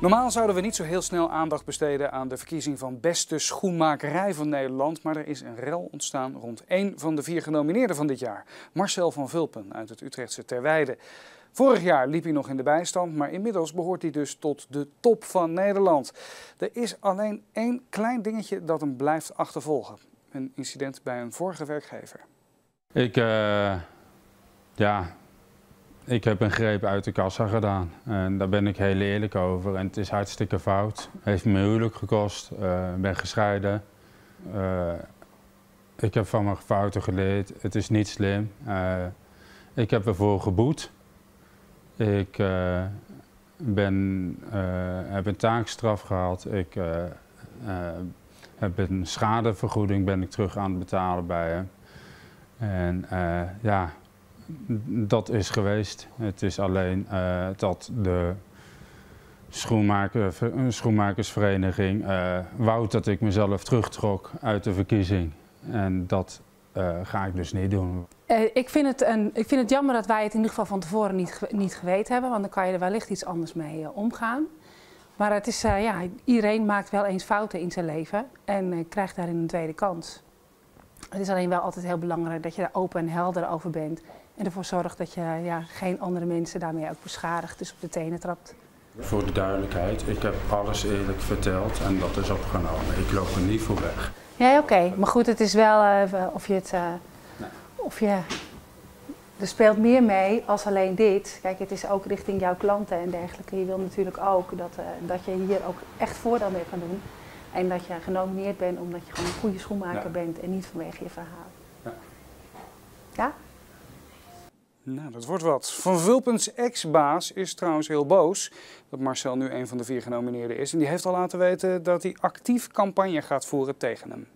Normaal zouden we niet zo heel snel aandacht besteden aan de verkiezing van beste schoenmakerij van Nederland, maar er is een rel ontstaan rond één van de vier genomineerden van dit jaar, Marcel van Vulpen uit het Utrechtse Terweide. Vorig jaar liep hij nog in de bijstand, maar inmiddels behoort hij dus tot de top van Nederland. Er is alleen één klein dingetje dat hem blijft achtervolgen. Een incident bij een vorige werkgever. Ik, uh, ja, ik heb een greep uit de kassa gedaan en daar ben ik heel eerlijk over. En het is hartstikke fout. Heeft me huwelijk gekost, uh, ben gescheiden. Uh, ik heb van mijn fouten geleerd, het is niet slim. Uh, ik heb ervoor geboet. Ik ben, heb een taakstraf gehad. Ik heb een schadevergoeding ben ik terug aan het betalen bij hem. En ja, dat is geweest. Het is alleen uh, dat de schoenmaker, schoenmakersvereniging uh, wou dat ik mezelf terugtrok uit de verkiezing. En dat ga ik dus niet doen. ik, vind het een, ik vind het jammer dat wij het in ieder geval van tevoren niet, niet geweten hebben, want dan kan je er wellicht iets anders mee omgaan. Maar het is, ja, iedereen maakt wel eens fouten in zijn leven en krijgt daarin een tweede kans. Het is alleen wel altijd heel belangrijk dat je daar open en helder over bent. En ervoor zorgt dat je ja, geen andere mensen daarmee ook beschadigt, dus op de tenen trapt. Voor de duidelijkheid, ik heb alles eerlijk verteld en dat is opgenomen. Ik loop er niet voor weg. Ja, oké. Maar goed, het is wel uh, of je het. Uh, nee. Of je. Er speelt meer mee als alleen dit. Kijk, het is ook richting jouw klanten en dergelijke. Je wil natuurlijk ook dat, uh, dat je hier ook echt voordeel mee kan doen. En dat je genomineerd bent omdat je gewoon een goede schoenmaker ja. bent en niet vanwege je verhaal. Ja? ja? Nou, dat wordt wat. Van Vulpens ex-baas is trouwens heel boos dat Marcel nu een van de vier genomineerden is. En die heeft al laten weten dat hij actief campagne gaat voeren tegen hem.